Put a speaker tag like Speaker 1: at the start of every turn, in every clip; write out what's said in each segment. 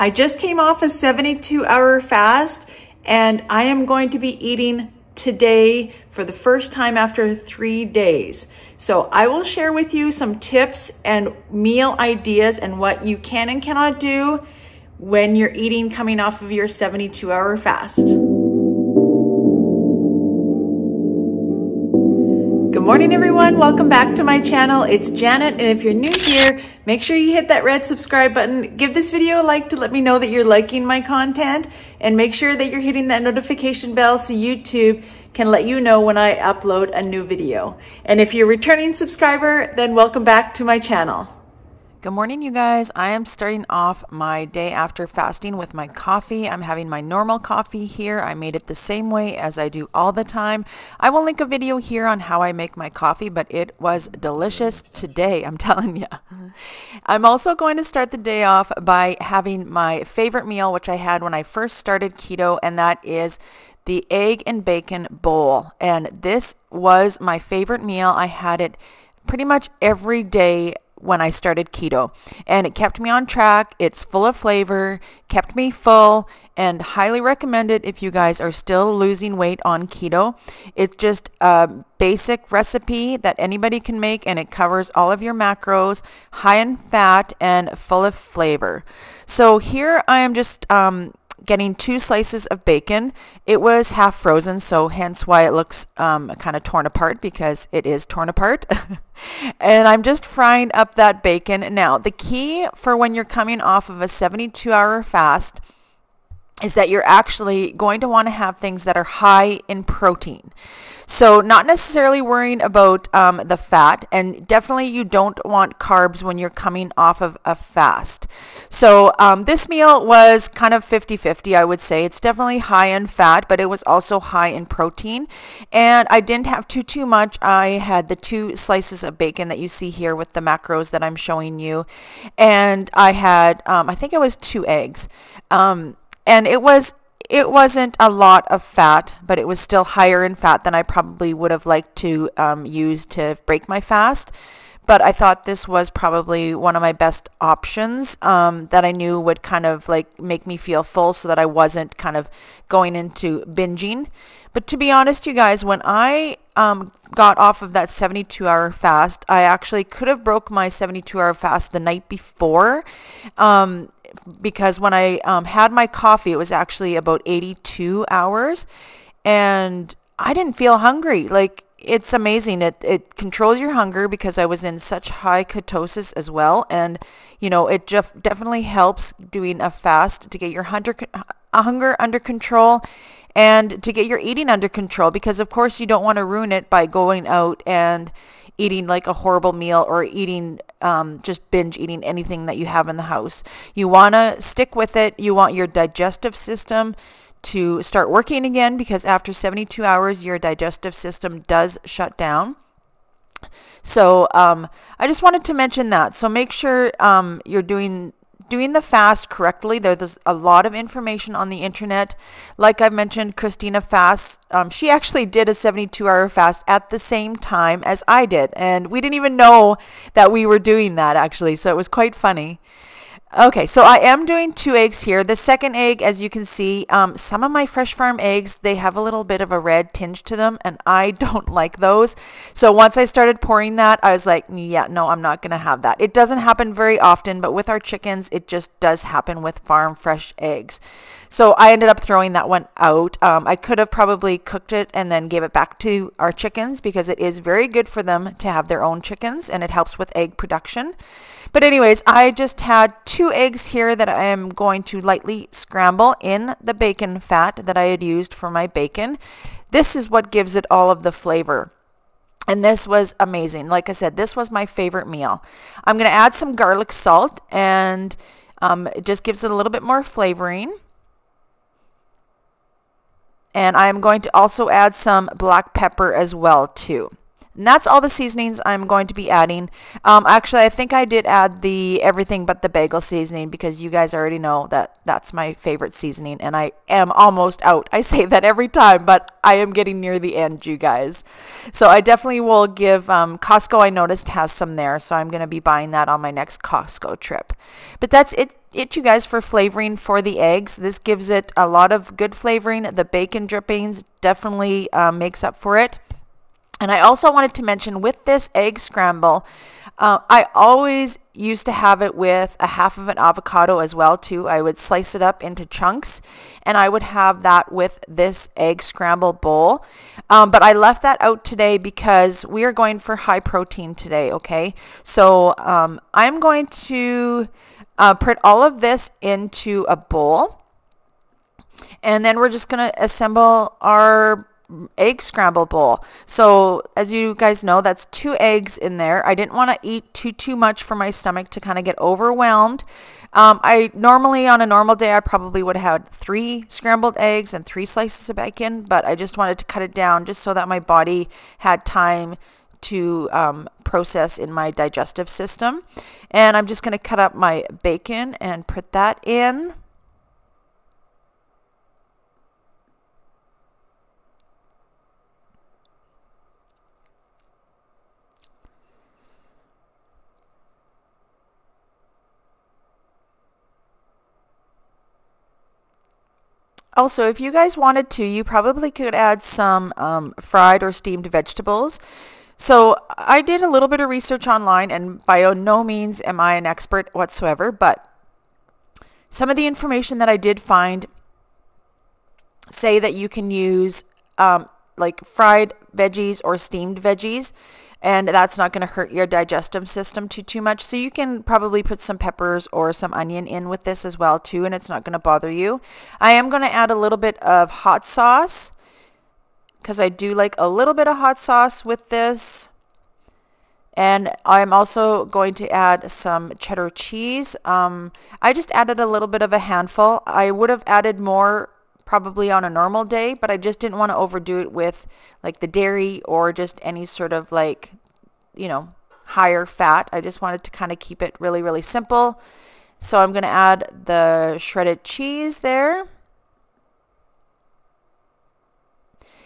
Speaker 1: I just came off a 72 hour fast and I am going to be eating today for the first time after three days. So I will share with you some tips and meal ideas and what you can and cannot do when you're eating coming off of your 72 hour fast. Morning, everyone. Welcome back to my channel. It's Janet, and if you're new here, make sure you hit that red subscribe button. Give this video a like to let me know that you're liking my content, and make sure that you're hitting that notification bell so YouTube can let you know when I upload a new video. And if you're a returning subscriber, then welcome back to my channel.
Speaker 2: Good morning, you guys. I am starting off my day after fasting with my coffee. I'm having my normal coffee here. I made it the same way as I do all the time. I will link a video here on how I make my coffee, but it was delicious today, I'm telling you. I'm also going to start the day off by having my favorite meal, which I had when I first started keto, and that is the egg and bacon bowl. And this was my favorite meal. I had it pretty much every day when I started keto and it kept me on track. It's full of flavor, kept me full and highly recommend it if you guys are still losing weight on keto. It's just a basic recipe that anybody can make and it covers all of your macros, high in fat and full of flavor. So here I am just um, getting two slices of bacon. It was half frozen, so hence why it looks um, kind of torn apart because it is torn apart. and I'm just frying up that bacon. Now, the key for when you're coming off of a 72 hour fast is that you're actually going to want to have things that are high in protein. So not necessarily worrying about um, the fat and definitely you don't want carbs when you're coming off of a fast. So um, this meal was kind of 50-50 I would say. It's definitely high in fat but it was also high in protein and I didn't have too too much. I had the two slices of bacon that you see here with the macros that I'm showing you and I had um, I think it was two eggs. Um, and it was it wasn't a lot of fat, but it was still higher in fat than I probably would have liked to um, use to break my fast. But I thought this was probably one of my best options um, that I knew would kind of like make me feel full so that I wasn't kind of going into binging. But to be honest, you guys, when I um, got off of that 72 hour fast, I actually could have broke my 72 hour fast the night before. Because when I um, had my coffee, it was actually about 82 hours and I didn't feel hungry. Like it's amazing. It, it controls your hunger because I was in such high ketosis as well. And, you know, it just definitely helps doing a fast to get your hunger, hunger under control and to get your eating under control because of course you don't want to ruin it by going out and eating like a horrible meal or eating um, just binge eating anything that you have in the house. You want to stick with it. You want your digestive system to start working again because after 72 hours, your digestive system does shut down. So um, I just wanted to mention that. So make sure um, you're doing doing the fast correctly. There's a lot of information on the internet. Like I mentioned, Christina Fast, um, she actually did a 72 hour fast at the same time as I did. And we didn't even know that we were doing that actually. So it was quite funny. Okay, so I am doing two eggs here. The second egg, as you can see, um, some of my fresh farm eggs, they have a little bit of a red tinge to them, and I don't like those. So once I started pouring that, I was like, yeah, no, I'm not going to have that. It doesn't happen very often, but with our chickens, it just does happen with farm fresh eggs. So I ended up throwing that one out. Um, I could have probably cooked it and then gave it back to our chickens because it is very good for them to have their own chickens and it helps with egg production. But anyways, I just had two eggs here that I am going to lightly scramble in the bacon fat that I had used for my bacon. This is what gives it all of the flavor. And this was amazing. Like I said, this was my favorite meal. I'm going to add some garlic salt and um, it just gives it a little bit more flavoring. And I'm going to also add some black pepper as well too. And that's all the seasonings I'm going to be adding. Um, actually, I think I did add the everything but the bagel seasoning because you guys already know that that's my favorite seasoning and I am almost out. I say that every time, but I am getting near the end, you guys. So I definitely will give, um, Costco I noticed has some there, so I'm going to be buying that on my next Costco trip. But that's it it you guys for flavoring for the eggs this gives it a lot of good flavoring the bacon drippings definitely uh, makes up for it and I also wanted to mention with this egg scramble, uh, I always used to have it with a half of an avocado as well too. I would slice it up into chunks and I would have that with this egg scramble bowl. Um, but I left that out today because we are going for high protein today, okay? So um, I'm going to uh, put all of this into a bowl and then we're just going to assemble our egg scramble bowl. So as you guys know, that's two eggs in there. I didn't want to eat too, too much for my stomach to kind of get overwhelmed. Um, I normally on a normal day, I probably would have had three scrambled eggs and three slices of bacon, but I just wanted to cut it down just so that my body had time to um, process in my digestive system. And I'm just going to cut up my bacon and put that in. Also, if you guys wanted to, you probably could add some um, fried or steamed vegetables. So I did a little bit of research online, and by no means am I an expert whatsoever, but some of the information that I did find say that you can use um, like fried veggies or steamed veggies and that's not going to hurt your digestive system too too much so you can probably put some peppers or some onion in with this as well too and it's not going to bother you I am going to add a little bit of hot sauce because I do like a little bit of hot sauce with this and I'm also going to add some cheddar cheese. Um, I just added a little bit of a handful. I would have added more probably on a normal day, but I just didn't want to overdo it with like the dairy or just any sort of like, you know, higher fat. I just wanted to kind of keep it really, really simple. So I'm going to add the shredded cheese there.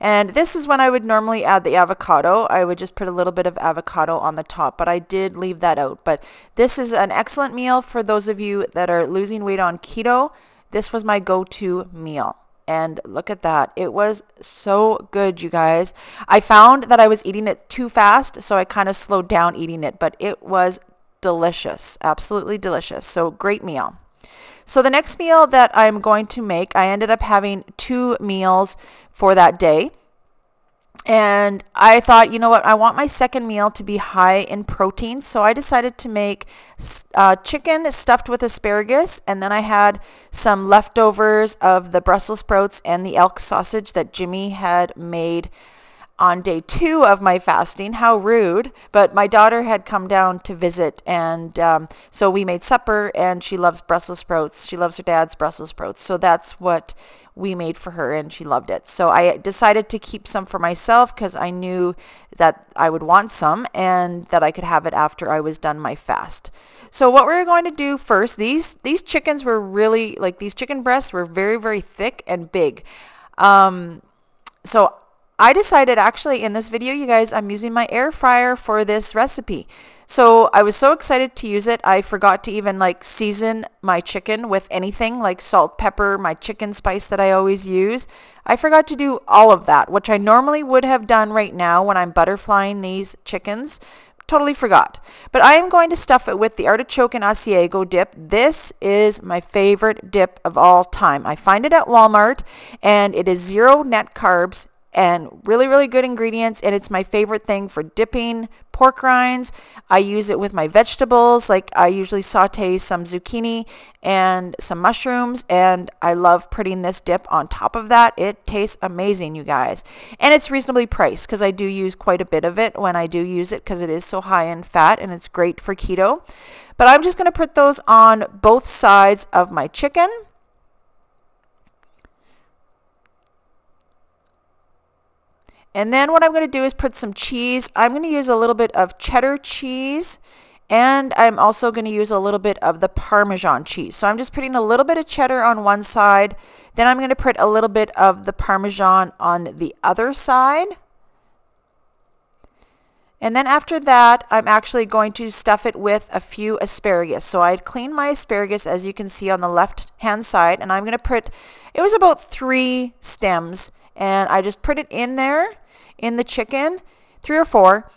Speaker 2: And this is when I would normally add the avocado. I would just put a little bit of avocado on the top, but I did leave that out. But this is an excellent meal for those of you that are losing weight on keto. This was my go-to meal and look at that. It was so good, you guys. I found that I was eating it too fast, so I kind of slowed down eating it, but it was delicious, absolutely delicious. So great meal. So the next meal that I'm going to make, I ended up having two meals for that day. And I thought, you know what, I want my second meal to be high in protein. So I decided to make uh, chicken stuffed with asparagus. And then I had some leftovers of the Brussels sprouts and the elk sausage that Jimmy had made on day two of my fasting. How rude. But my daughter had come down to visit. And um, so we made supper and she loves Brussels sprouts. She loves her dad's Brussels sprouts. So that's what we made for her and she loved it. So I decided to keep some for myself because I knew that I would want some and that I could have it after I was done my fast. So what we're going to do first, these, these chickens were really, like these chicken breasts were very, very thick and big. Um, so I decided actually in this video, you guys, I'm using my air fryer for this recipe. So I was so excited to use it. I forgot to even like season my chicken with anything like salt, pepper, my chicken spice that I always use. I forgot to do all of that, which I normally would have done right now when I'm butterflying these chickens. Totally forgot. But I am going to stuff it with the artichoke and Asiago dip. This is my favorite dip of all time. I find it at Walmart and it is zero net carbs and really, really good ingredients. And it's my favorite thing for dipping pork rinds. I use it with my vegetables. Like I usually saute some zucchini and some mushrooms. And I love putting this dip on top of that. It tastes amazing, you guys. And it's reasonably priced because I do use quite a bit of it when I do use it because it is so high in fat and it's great for keto. But I'm just going to put those on both sides of my chicken. And then what I'm going to do is put some cheese. I'm going to use a little bit of cheddar cheese and I'm also going to use a little bit of the Parmesan cheese. So I'm just putting a little bit of cheddar on one side. Then I'm going to put a little bit of the Parmesan on the other side. And then after that, I'm actually going to stuff it with a few asparagus. So I'd clean my asparagus, as you can see on the left-hand side, and I'm going to put, it was about three stems, and I just put it in there, in the chicken, three or four,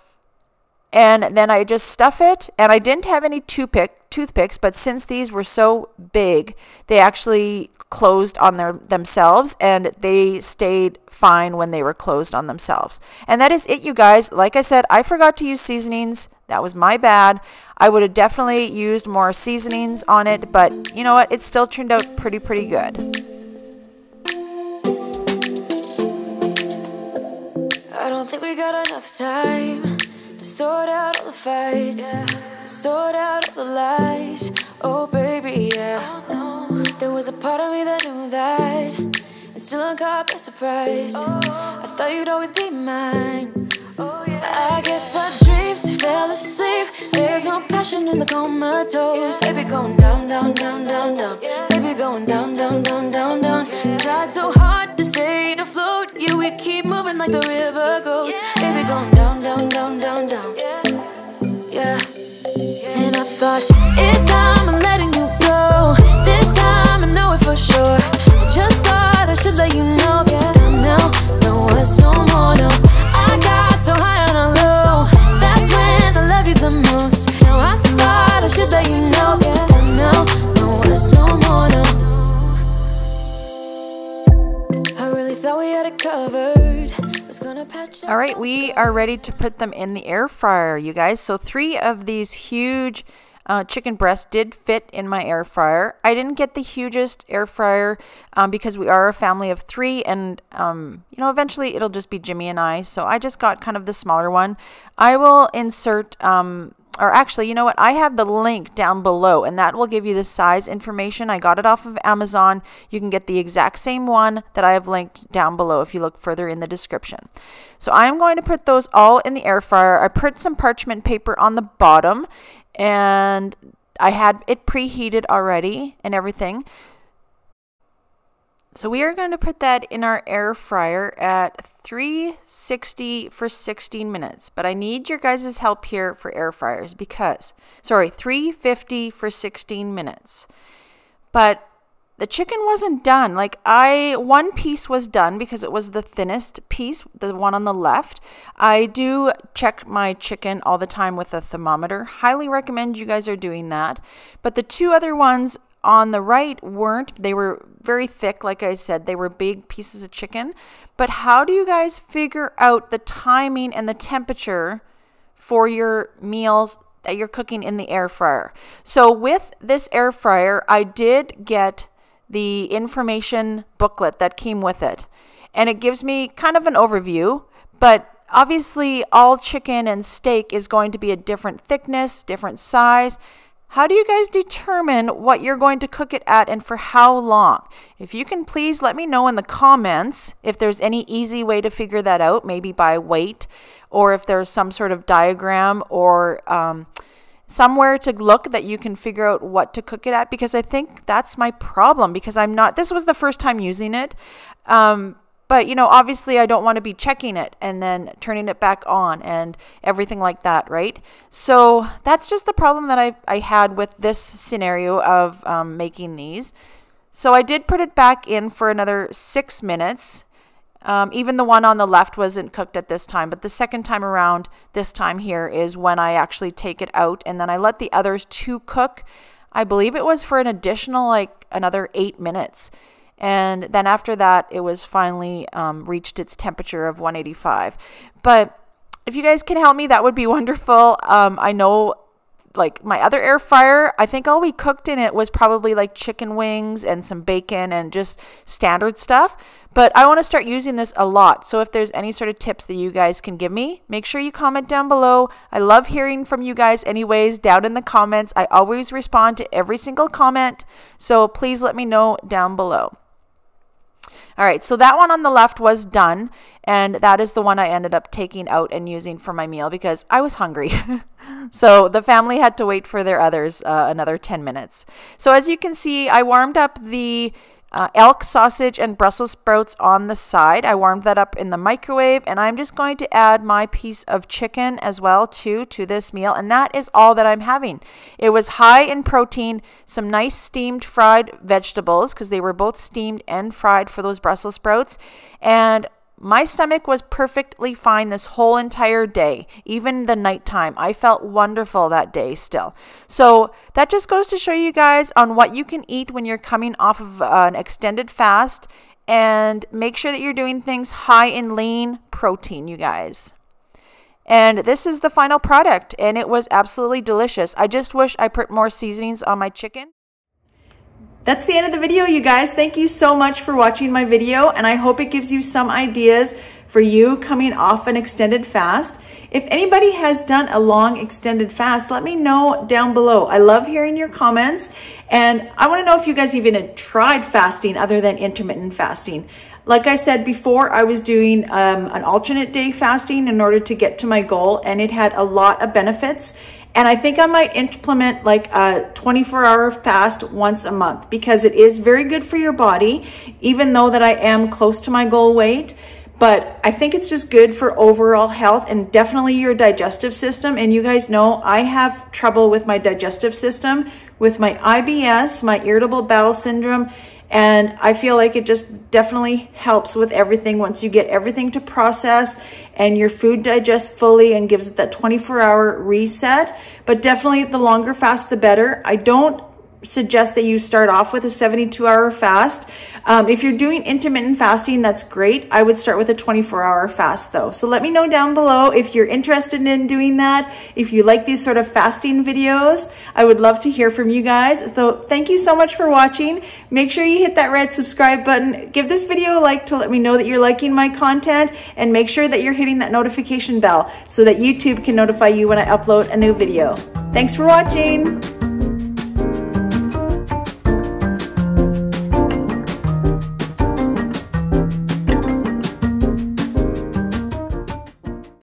Speaker 2: and then I just stuff it. And I didn't have any toothpick, toothpicks, but since these were so big, they actually closed on their themselves and they stayed fine when they were closed on themselves. And that is it, you guys. Like I said, I forgot to use seasonings. That was my bad. I would have definitely used more seasonings on it, but you know what? It still turned out pretty, pretty good. I don't think we got enough time to sort out all the fights, yeah. to sort out all the lies. Oh, baby, yeah. Oh, no. There was a part of me that knew that, and still I'm caught by surprise. Oh. I thought you'd always be mine. Oh, yeah. I guess our dreams fell asleep. There's no passion in the comatose. Baby, going down, down, down, down, down. Baby, going down, down, down, down, down. Tried so hard to stay Yeah, we keep moving like the river goes. Baby, going down, down, down, down, down. Yeah. And I thought, it's time I'm letting are ready to put them in the air fryer, you guys. So three of these huge uh, chicken breasts did fit in my air fryer. I didn't get the hugest air fryer um, because we are a family of three, and um, you know, eventually it'll just be Jimmy and I. So I just got kind of the smaller one. I will insert um, or actually, you know what? I have the link down below and that will give you the size information. I got it off of Amazon. You can get the exact same one that I have linked down below if you look further in the description. So I'm going to put those all in the air fryer. I put some parchment paper on the bottom and I had it preheated already and everything. So we are going to put that in our air fryer at 360 for 16 minutes. But I need your guys' help here for air fryers because, sorry, 350 for 16 minutes. But the chicken wasn't done. Like I, one piece was done because it was the thinnest piece, the one on the left. I do check my chicken all the time with a thermometer. Highly recommend you guys are doing that. But the two other ones on the right weren't. They were very thick, like I said. They were big pieces of chicken. But how do you guys figure out the timing and the temperature for your meals that you're cooking in the air fryer? So with this air fryer, I did get the information booklet that came with it. And it gives me kind of an overview, but obviously all chicken and steak is going to be a different thickness, different size. How do you guys determine what you're going to cook it at and for how long? If you can please let me know in the comments if there's any easy way to figure that out, maybe by weight, or if there's some sort of diagram or um, somewhere to look that you can figure out what to cook it at because I think that's my problem because I'm not, this was the first time using it. Um, but, you know, obviously I don't want to be checking it and then turning it back on and everything like that, right? So that's just the problem that I, I had with this scenario of um, making these. So I did put it back in for another six minutes. Um, even the one on the left wasn't cooked at this time, but the second time around, this time here is when I actually take it out and then I let the others two cook. I believe it was for an additional like another eight minutes. And then after that, it was finally um, reached its temperature of 185. But if you guys can help me, that would be wonderful. Um, I know like my other air fryer, I think all we cooked in it was probably like chicken wings and some bacon and just standard stuff. But I want to start using this a lot. So if there's any sort of tips that you guys can give me, make sure you comment down below. I love hearing from you guys anyways, down in the comments. I always respond to every single comment. So please let me know down below.
Speaker 3: All right, so that one on the left was done, and that is the one I ended up taking out and using for my meal because I was hungry. so the family had to wait for their others uh, another 10 minutes. So as you can see, I warmed up the uh, elk sausage and Brussels sprouts on the side. I warmed that up in the microwave and I'm just going to add my piece of chicken as well too to this meal and that is all that I'm having. It was high in protein, some nice steamed fried vegetables because they were both steamed and fried for those Brussels sprouts and my stomach was perfectly fine this whole entire day, even the nighttime. I felt wonderful that day still. So that just goes to show you guys on what you can eat when you're coming off of uh, an extended fast and make sure that you're doing things high in lean protein, you guys. And this is the final product, and it was absolutely delicious. I just wish I put more seasonings on my chicken.
Speaker 2: That's the end of the video, you guys. Thank you so much for watching my video, and I hope it gives you some ideas for you coming off an extended fast. If anybody has done a long extended fast, let me know down below. I love hearing your comments, and I wanna know if you guys even had tried fasting other than intermittent fasting. Like I said before, I was doing um, an alternate day fasting in order to get to my goal, and it had a lot of benefits. And I think I might implement like a 24 hour fast once a month because it is very good for your body, even though that I am close to my goal weight. But I think it's just good for overall health and definitely your digestive system. And you guys know I have trouble with my digestive system, with my IBS, my irritable bowel syndrome, and I feel like it just definitely helps with everything once you get everything to process and your food digests fully and gives it that 24 hour reset. But definitely the longer fast, the better. I don't suggest that you start off with a 72 hour fast. Um, if you're doing intermittent fasting, that's great. I would start with a 24 hour fast though. So let me know down below if you're interested in doing that. If you like these sort of fasting videos, I would love to hear from you guys. So thank you so much for watching. Make sure you hit that red subscribe button. Give this video a like to let me know that you're liking my content and make sure that you're hitting that notification bell so that YouTube can notify you when I upload a new video. Thanks for watching.